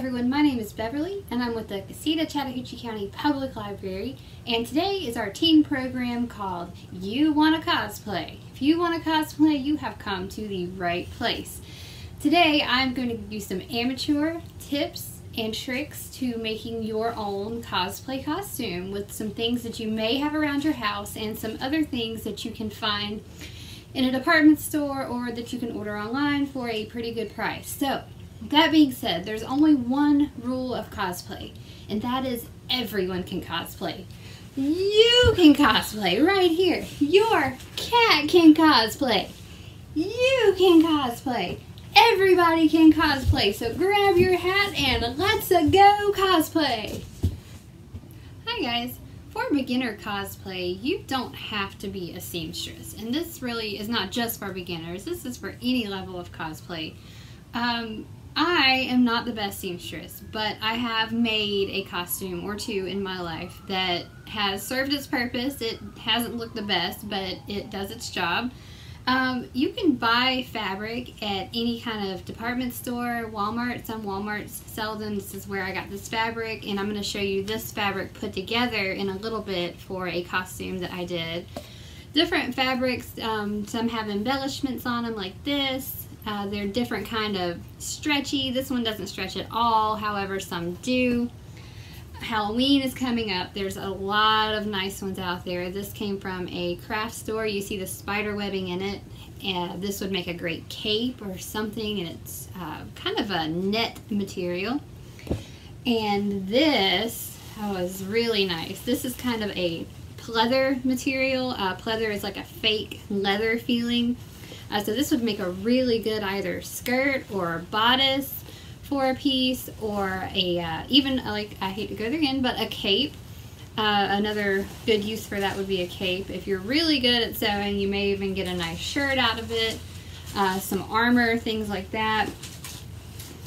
everyone, my name is Beverly and I'm with the Cusseta Chattahoochee County Public Library and today is our teen program called You Want to Cosplay. If you want to cosplay, you have come to the right place. Today I'm going to give you some amateur tips and tricks to making your own cosplay costume with some things that you may have around your house and some other things that you can find in a department store or that you can order online for a pretty good price. So that being said, there's only one rule of cosplay, and that is everyone can cosplay. You can cosplay right here. Your cat can cosplay. You can cosplay. Everybody can cosplay. So grab your hat and let's go cosplay. Hi guys. For beginner cosplay, you don't have to be a seamstress. And this really is not just for beginners. This is for any level of cosplay. Um, I am not the best seamstress, but I have made a costume or two in my life that has served its purpose. It hasn't looked the best, but it does its job. Um, you can buy fabric at any kind of department store, Walmart. Some Walmarts sell them. This is where I got this fabric, and I'm going to show you this fabric put together in a little bit for a costume that I did. Different fabrics, um, some have embellishments on them like this. Uh, they're different kind of stretchy. This one doesn't stretch at all, however some do. Halloween is coming up. There's a lot of nice ones out there. This came from a craft store. You see the spider webbing in it. And this would make a great cape or something, and it's uh, kind of a net material. And this oh, is really nice. This is kind of a pleather material. Uh, pleather is like a fake leather feeling. Uh, so this would make a really good either skirt or bodice for a piece or a uh, even uh, like I hate to go there again but a cape. Uh, another good use for that would be a cape. If you're really good at sewing you may even get a nice shirt out of it uh, some armor things like that.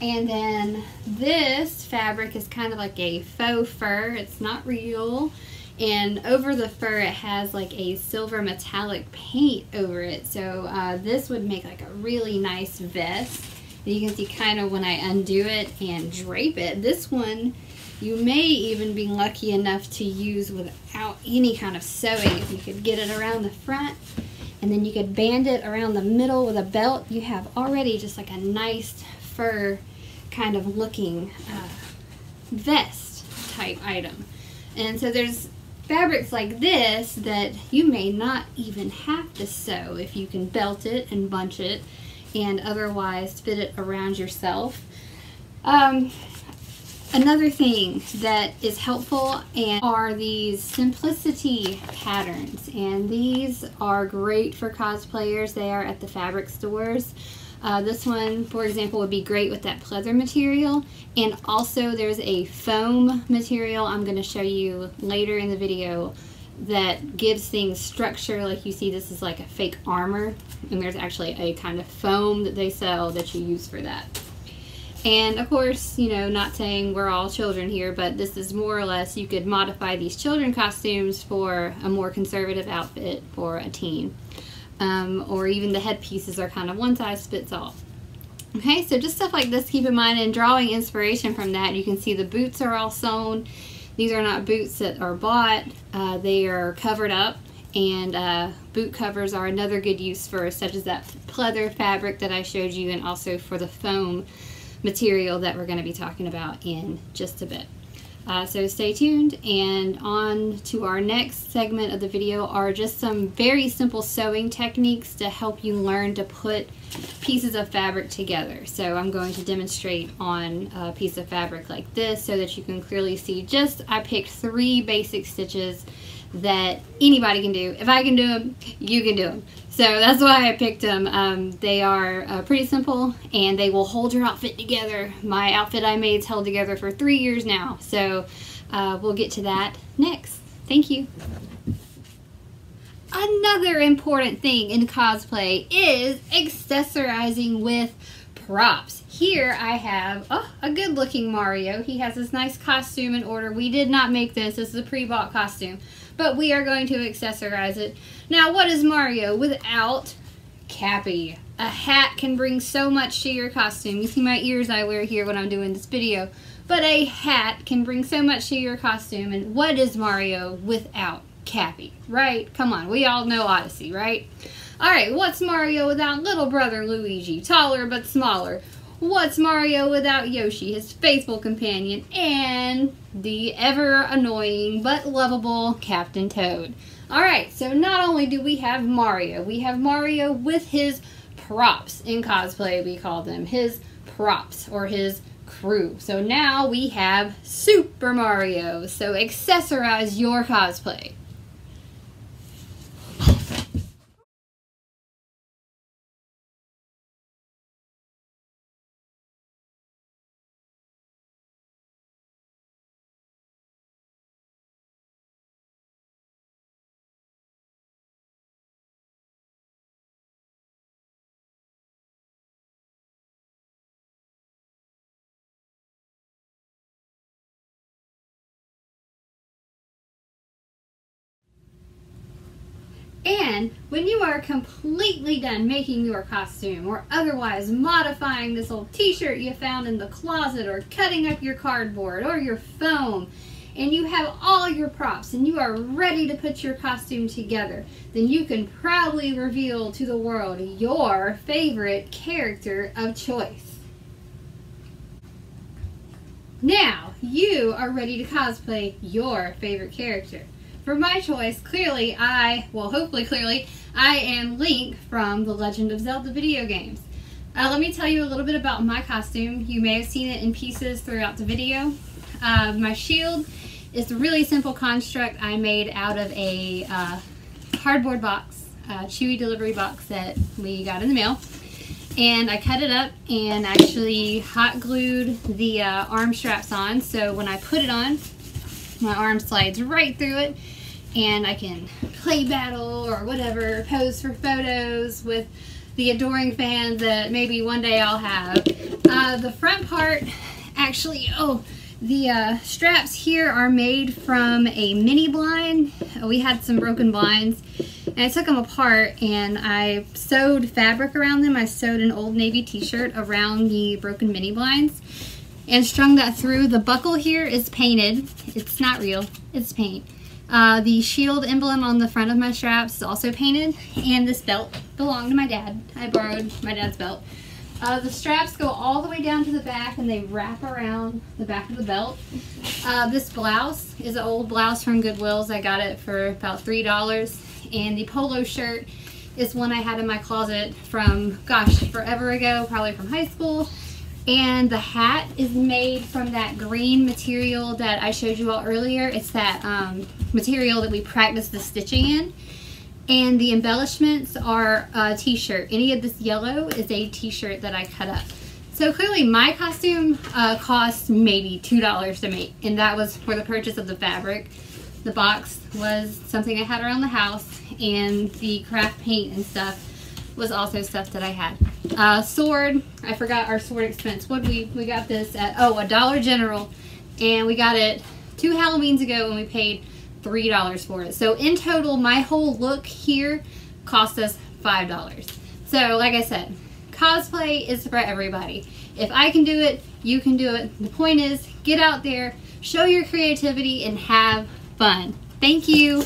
And then this fabric is kind of like a faux fur. It's not real and over the fur it has like a silver metallic paint over it. So uh, this would make like a really nice vest and you can see kind of when I undo it and drape it. This one you may even be lucky enough to use without any kind of sewing. If you could get it around the front and then you could band it around the middle with a belt you have already just like a nice fur kind of looking uh, vest type item. And so there's fabrics like this that you may not even have to sew if you can belt it and bunch it and otherwise fit it around yourself. Um, another thing that is helpful and are these simplicity patterns and these are great for cosplayers. They are at the fabric stores. Uh, this one, for example, would be great with that pleather material. And also there's a foam material I'm going to show you later in the video that gives things structure. Like you see, this is like a fake armor. And there's actually a kind of foam that they sell that you use for that. And of course, you know, not saying we're all children here, but this is more or less you could modify these children costumes for a more conservative outfit for a teen um, or even the headpieces are kind of one size fits all. Okay, so just stuff like this, keep in mind, and drawing inspiration from that, you can see the boots are all sewn. These are not boots that are bought, uh, they are covered up, and uh, boot covers are another good use for such as that pleather fabric that I showed you, and also for the foam material that we're going to be talking about in just a bit. Uh, so stay tuned and on to our next segment of the video are just some very simple sewing techniques to help you learn to put pieces of fabric together. So I'm going to demonstrate on a piece of fabric like this so that you can clearly see just I picked three basic stitches that anybody can do. If I can do them, you can do them. So that's why I picked them. Um, they are uh, pretty simple and they will hold your outfit together. My outfit I made's held together for three years now. So uh, we'll get to that next. Thank you. Another important thing in cosplay is accessorizing with props. Here I have oh, a good looking Mario. He has this nice costume in order. We did not make this. This is a pre-bought costume but we are going to accessorize it. Now, what is Mario without Cappy. A hat can bring so much to your costume. You see my ears I wear here when I'm doing this video. But a hat can bring so much to your costume. And what is Mario without Cappy, right? Come on, we all know Odyssey, right? Alright, what's Mario without little brother Luigi? Taller but smaller. What's Mario without Yoshi, his faithful companion, and the ever annoying but lovable Captain Toad? Alright, so not only do we have Mario, we have Mario with his props. In cosplay, we call them his props or his crew. So now we have Super Mario. So accessorize your cosplay. And when you are completely done making your costume or otherwise modifying this old t-shirt you found in the closet or cutting up your cardboard or your foam and you have all your props and you are ready to put your costume together, then you can proudly reveal to the world your favorite character of choice. Now, you are ready to cosplay your favorite character. For my choice, clearly I, well hopefully clearly, I am Link from The Legend of Zelda video games. Uh, let me tell you a little bit about my costume. You may have seen it in pieces throughout the video. Uh, my shield is a really simple construct I made out of a uh, cardboard box, a Chewy delivery box that we got in the mail. And I cut it up and actually hot glued the uh, arm straps on so when I put it on, my arm slides right through it and I can play battle or whatever, pose for photos with the adoring fans that maybe one day I'll have. Uh, the front part actually, oh, the uh, straps here are made from a mini blind. We had some broken blinds and I took them apart and I sewed fabric around them. I sewed an Old Navy t-shirt around the broken mini blinds and strung that through. The buckle here is painted. It's not real, it's paint. Uh, the shield emblem on the front of my straps is also painted, and this belt belonged to my dad. I borrowed my dad's belt. Uh, the straps go all the way down to the back and they wrap around the back of the belt. Uh, this blouse is an old blouse from Goodwill's. I got it for about $3. And the polo shirt is one I had in my closet from, gosh, forever ago, probably from high school. And the hat is made from that green material that I showed you all earlier. It's that um, material that we practice the stitching in. And the embellishments are a t-shirt. Any of this yellow is a t-shirt that I cut up. So clearly my costume uh, cost maybe $2 to make. And that was for the purchase of the fabric. The box was something I had around the house. And the craft paint and stuff was also stuff that I had. Uh, sword, I forgot our sword expense. What we we got this at? Oh, a Dollar General, and we got it two Halloweens ago, and we paid three dollars for it. So in total, my whole look here cost us five dollars. So like I said, cosplay is for everybody. If I can do it, you can do it. The point is, get out there, show your creativity, and have fun. Thank you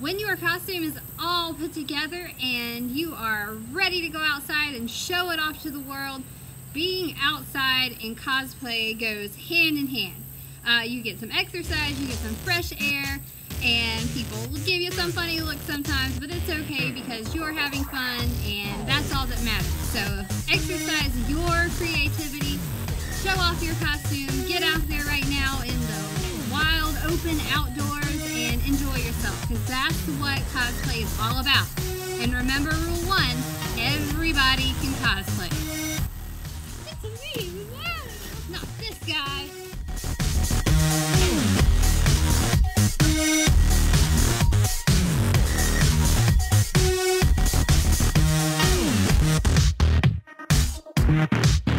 when your costume is all put together and you are ready to go outside and show it off to the world, being outside and cosplay goes hand in hand. Uh, you get some exercise, you get some fresh air, and people will give you some funny looks sometimes, but it's okay because you're having fun and that's all that matters. So exercise your creativity, show off your costume, get out there right now in the wild open outdoors and enjoy yourself because that's what cosplay is all about. And remember rule one, everybody can cosplay. It's me. Not this guy. We'll